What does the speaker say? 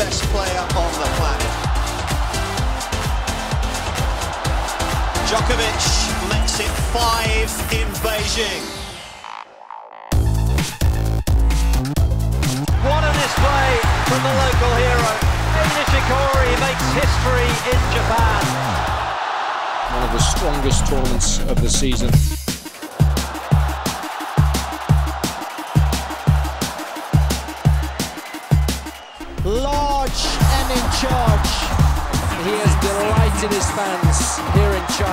best player on the planet. Djokovic makes it five in Beijing. What a display from the local hero. Kei Nishikori makes history in Japan. One of the strongest tournaments of the season. large and in charge. He has delighted his fans here in China.